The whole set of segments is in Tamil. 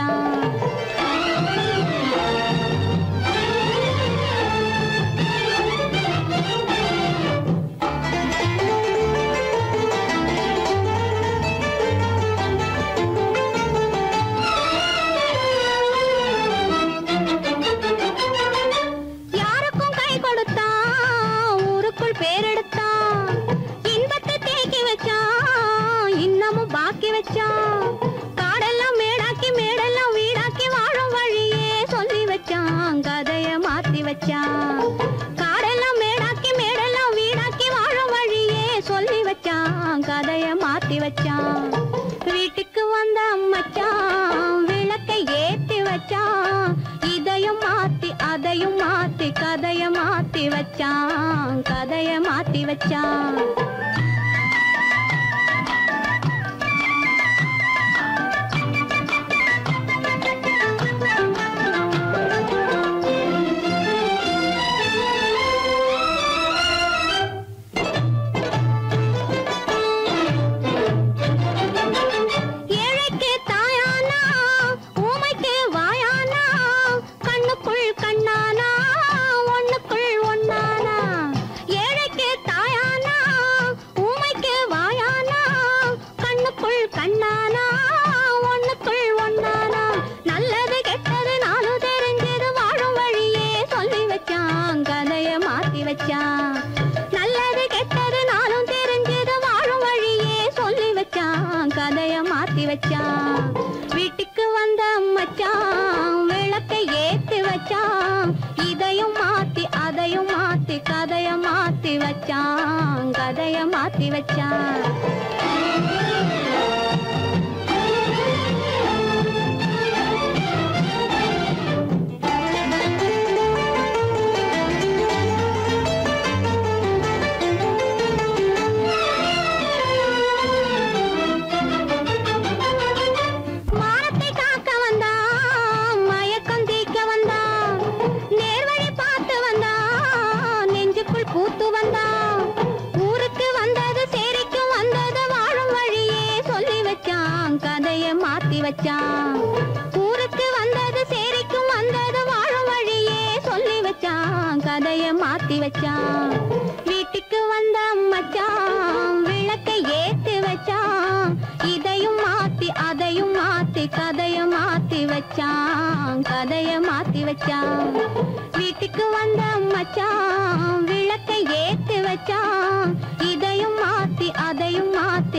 மாத்தி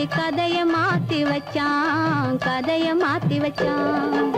கதைய மாத்தி வச்சான் கதைய மாத்தி வச்சான்.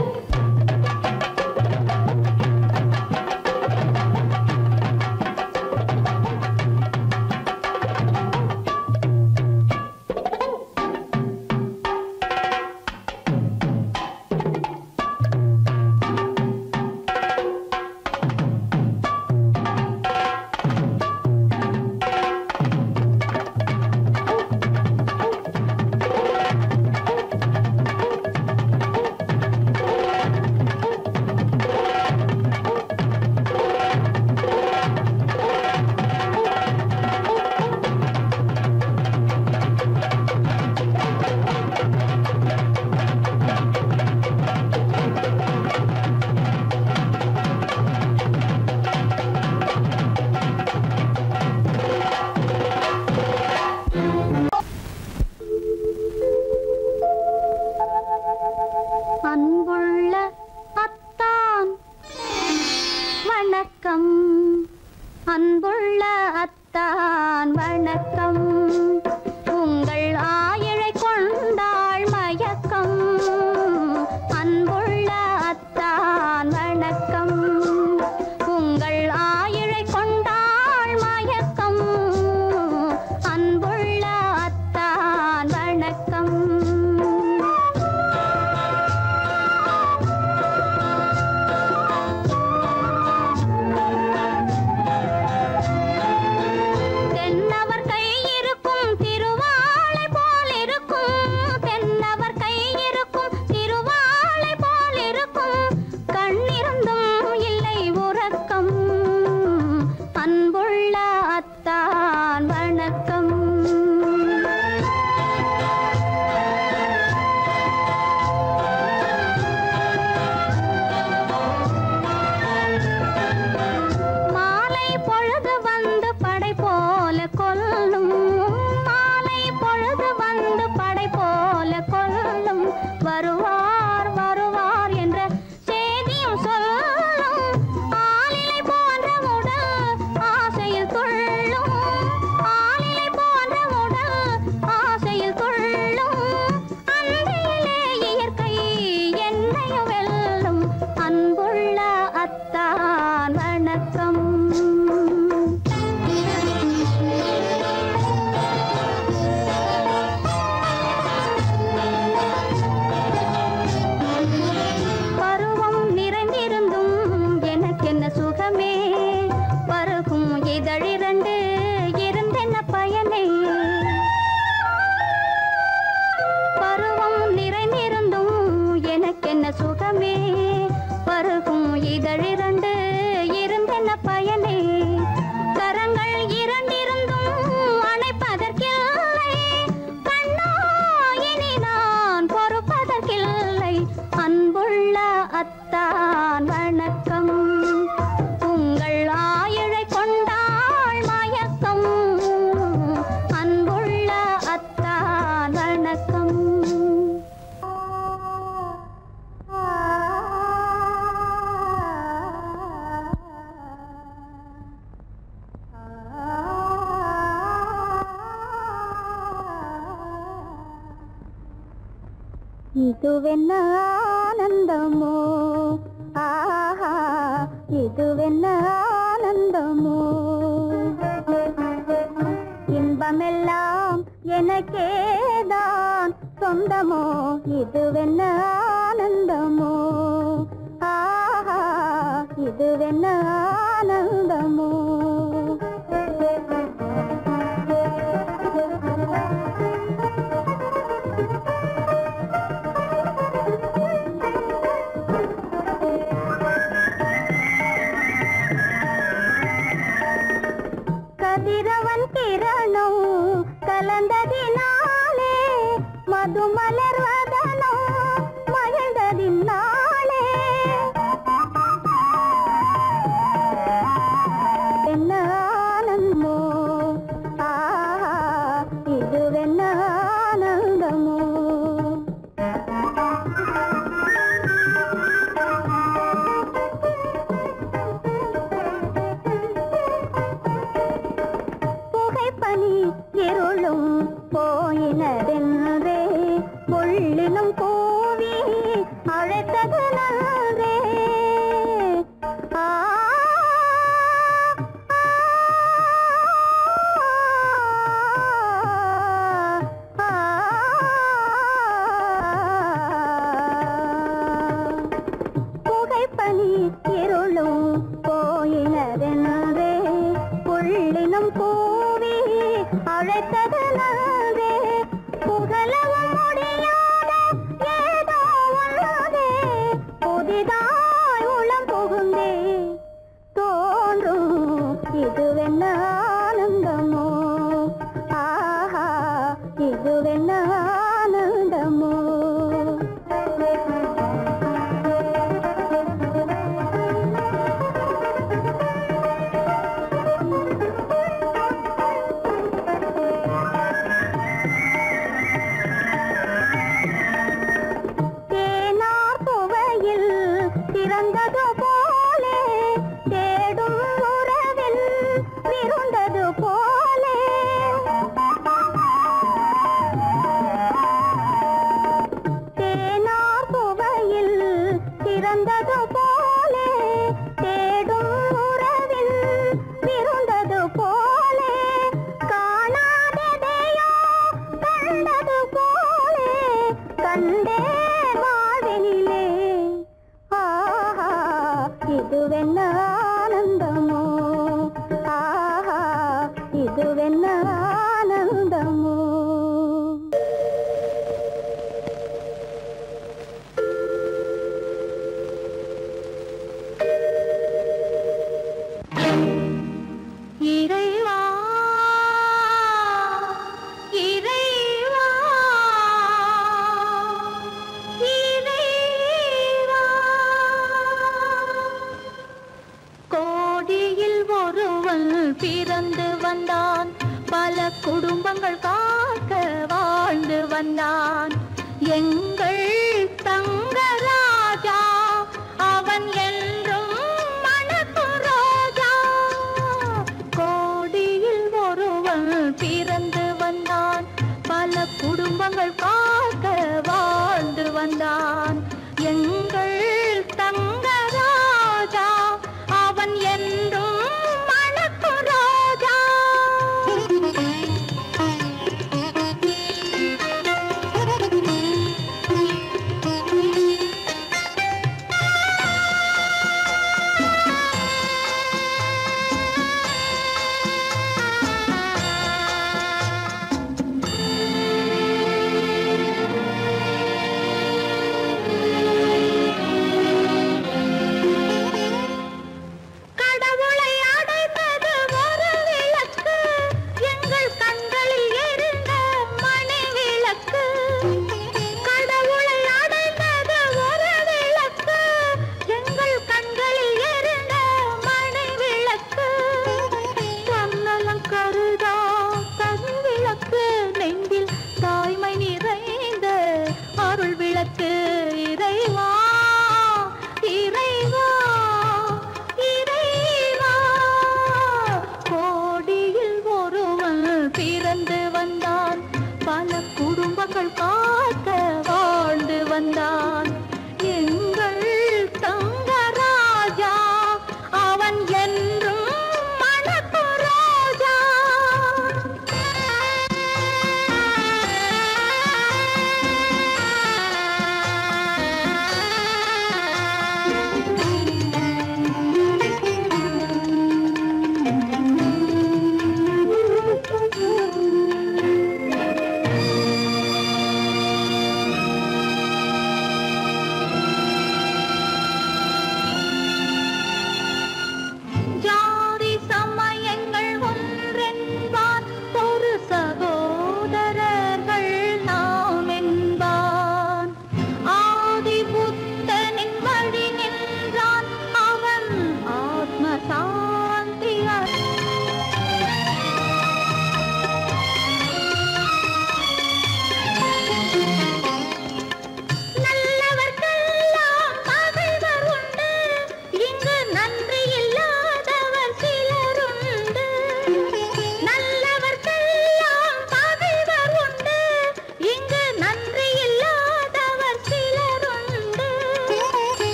எங்கள் தங்க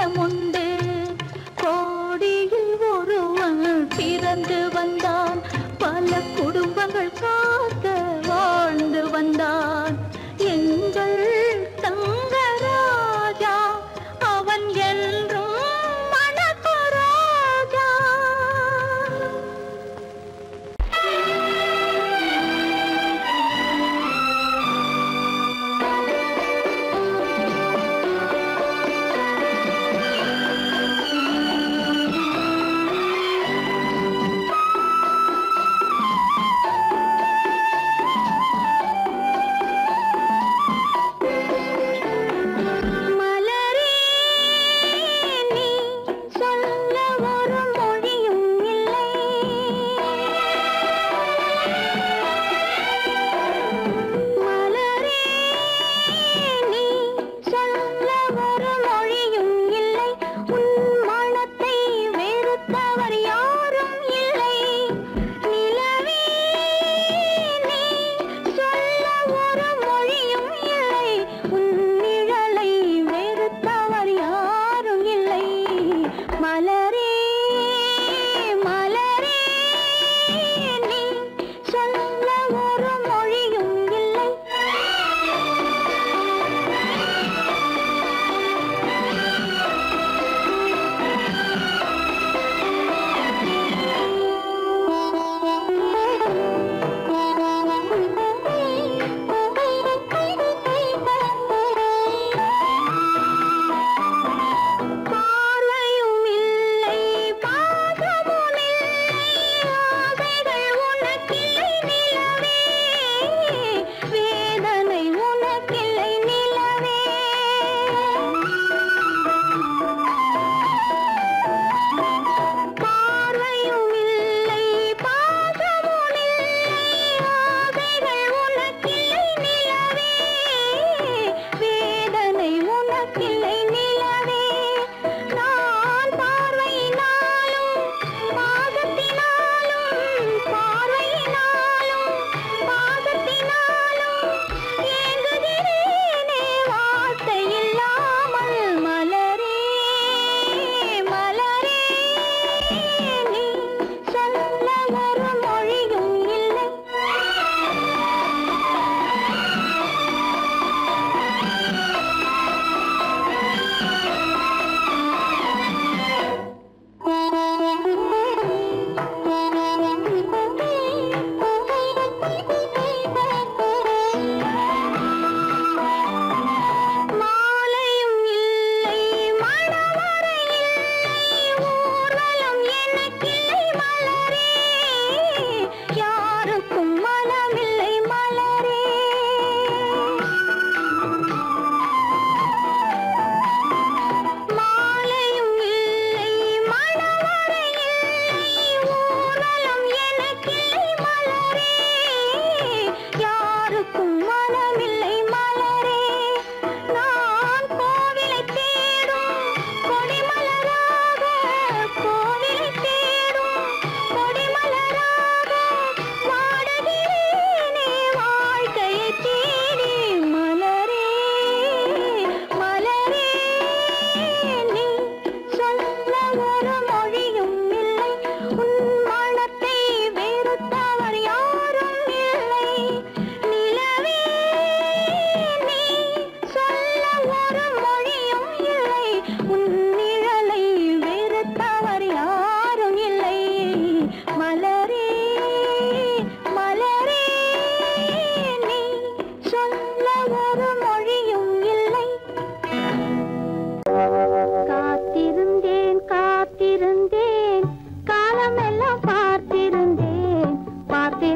பந்தமுண்டு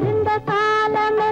வருந்த காலமே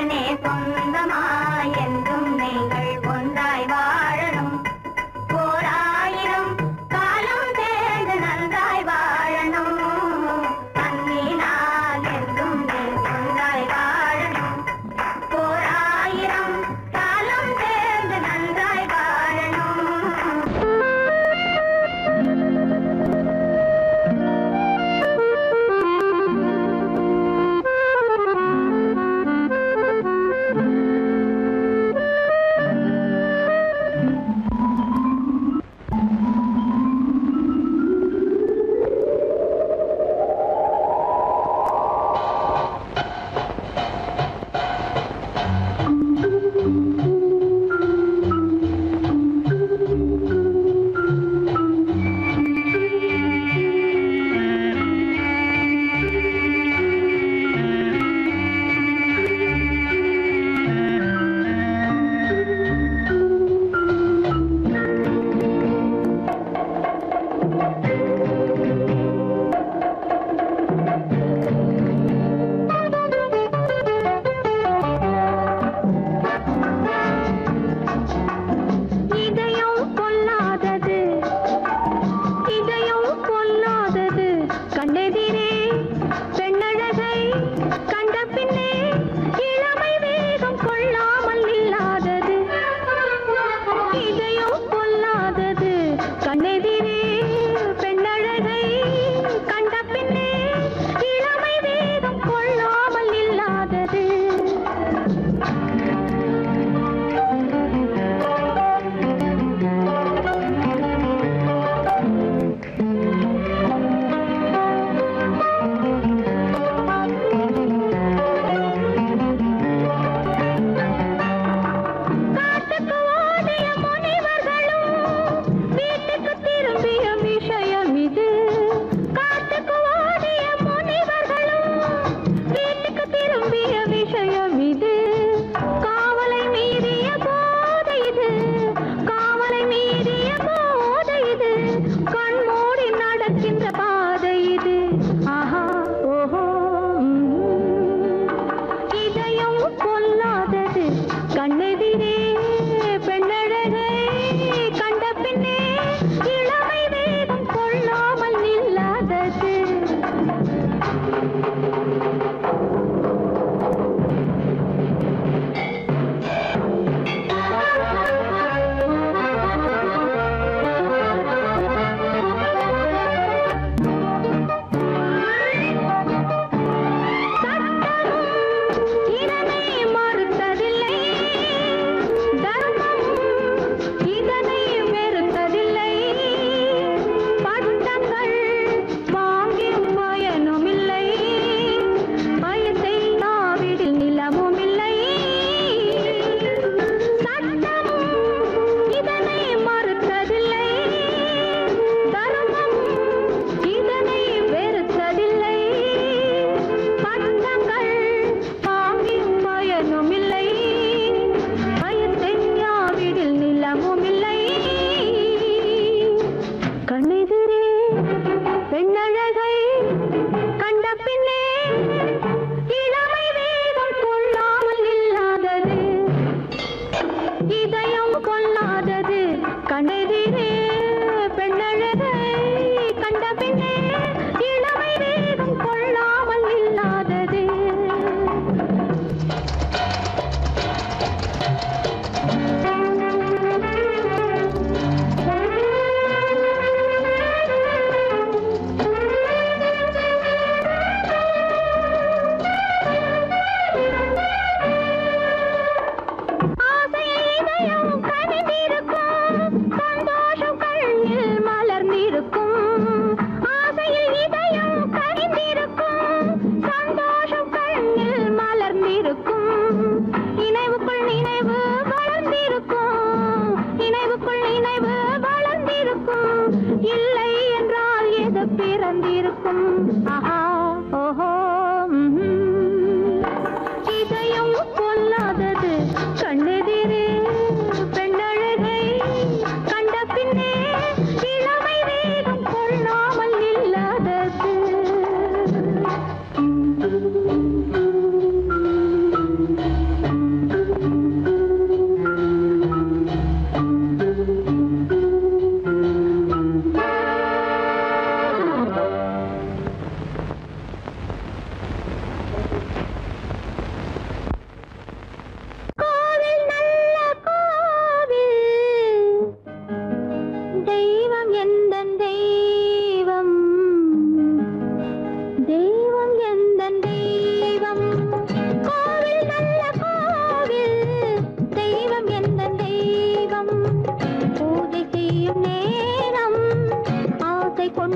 மகனே சொந்தமா என்றும் நீங்கள்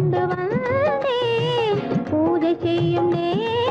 கொண்டு வந்தேன். பூஜை செய்யும் நேரம்